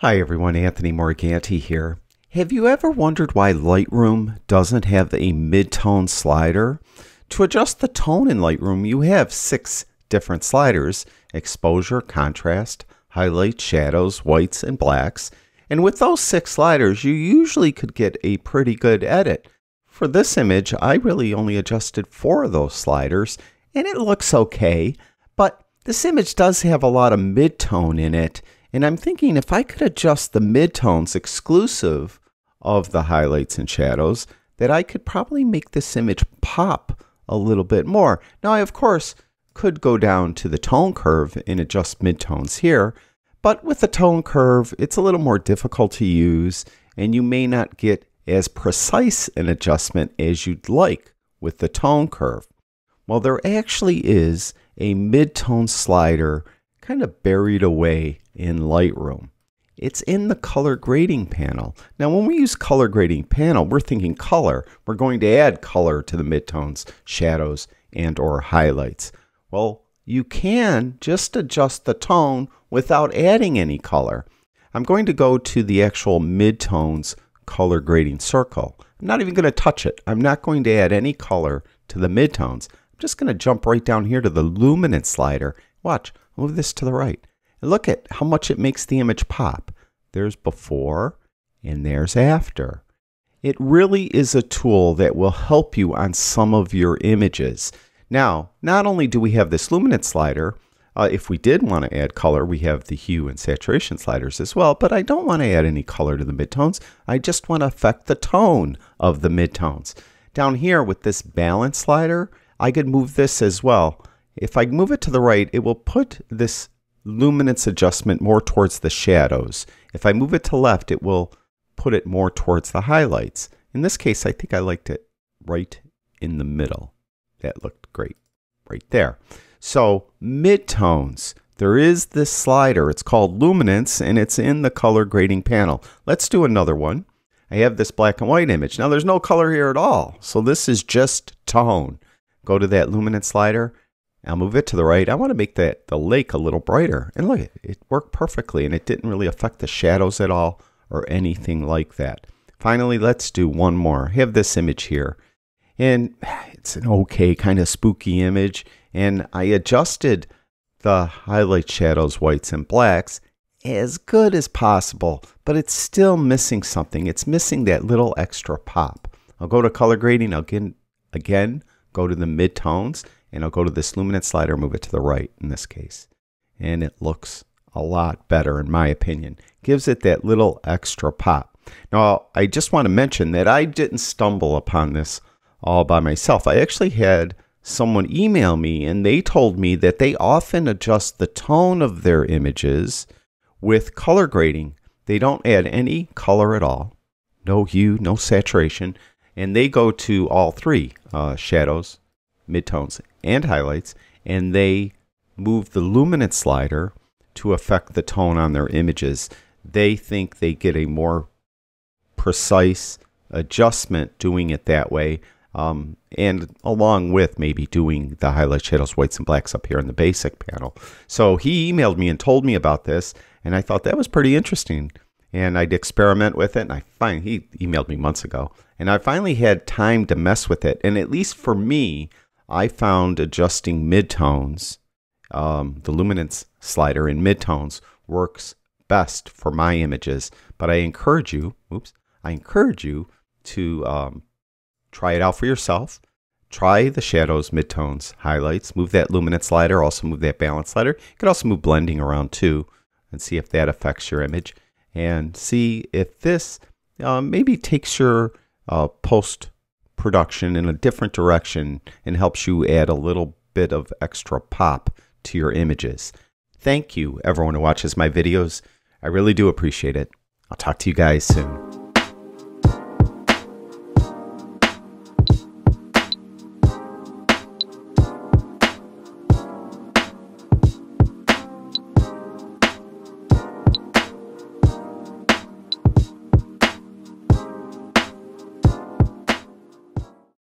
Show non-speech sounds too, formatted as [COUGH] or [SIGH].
Hi everyone, Anthony Morganti here. Have you ever wondered why Lightroom doesn't have a mid-tone slider? To adjust the tone in Lightroom, you have six different sliders, exposure, contrast, highlights, shadows, whites, and blacks. And with those six sliders, you usually could get a pretty good edit. For this image, I really only adjusted four of those sliders, and it looks okay, but this image does have a lot of mid-tone in it, and I'm thinking if I could adjust the midtones exclusive of the highlights and shadows, that I could probably make this image pop a little bit more. Now, I of course could go down to the tone curve and adjust midtones here, but with the tone curve, it's a little more difficult to use, and you may not get as precise an adjustment as you'd like with the tone curve. Well, there actually is a midtone slider kind of buried away in Lightroom. It's in the color grading panel. Now, when we use color grading panel, we're thinking color. We're going to add color to the midtones, shadows, and or highlights. Well, you can just adjust the tone without adding any color. I'm going to go to the actual midtones color grading circle. I'm not even going to touch it. I'm not going to add any color to the midtones. I'm just going to jump right down here to the luminance slider. Watch, Move this to the right. And look at how much it makes the image pop. There's before and there's after. It really is a tool that will help you on some of your images. Now, not only do we have this luminance slider, uh, if we did want to add color, we have the hue and saturation sliders as well, but I don't want to add any color to the midtones. I just want to affect the tone of the midtones. Down here with this balance slider, I could move this as well. If I move it to the right, it will put this luminance adjustment more towards the shadows. If I move it to left, it will put it more towards the highlights. In this case, I think I liked it right in the middle. That looked great right there. So midtones, there is this slider. It's called luminance and it's in the color grading panel. Let's do another one. I have this black and white image. Now there's no color here at all. So this is just tone. Go to that luminance slider I'll move it to the right. I want to make that the lake a little brighter. And look, it worked perfectly and it didn't really affect the shadows at all or anything like that. Finally, let's do one more. I have this image here. And [SIGHS] it's an okay kind of spooky image. And I adjusted the highlight shadows, whites and blacks as good as possible, but it's still missing something. It's missing that little extra pop. I'll go to color grading. I'll again, again go to the midtones and I'll go to this luminance slider, move it to the right in this case. And it looks a lot better in my opinion. Gives it that little extra pop. Now, I just want to mention that I didn't stumble upon this all by myself. I actually had someone email me and they told me that they often adjust the tone of their images with color grading. They don't add any color at all, no hue, no saturation, and they go to all three uh, shadows, midtones, and highlights, and they move the luminance slider to affect the tone on their images. They think they get a more precise adjustment doing it that way. Um, and along with maybe doing the highlight shadows, whites, and blacks up here in the basic panel. So he emailed me and told me about this, and I thought that was pretty interesting. And I'd experiment with it, and I find he emailed me months ago, and I finally had time to mess with it. And at least for me, I found adjusting midtones, um, the luminance slider in midtones works best for my images. But I encourage you, oops, I encourage you to um, try it out for yourself. Try the shadows, midtones, highlights. Move that luminance slider. Also move that balance slider. You can also move blending around too, and see if that affects your image. And see if this um, maybe takes your uh, post production in a different direction and helps you add a little bit of extra pop to your images. Thank you, everyone who watches my videos. I really do appreciate it. I'll talk to you guys soon.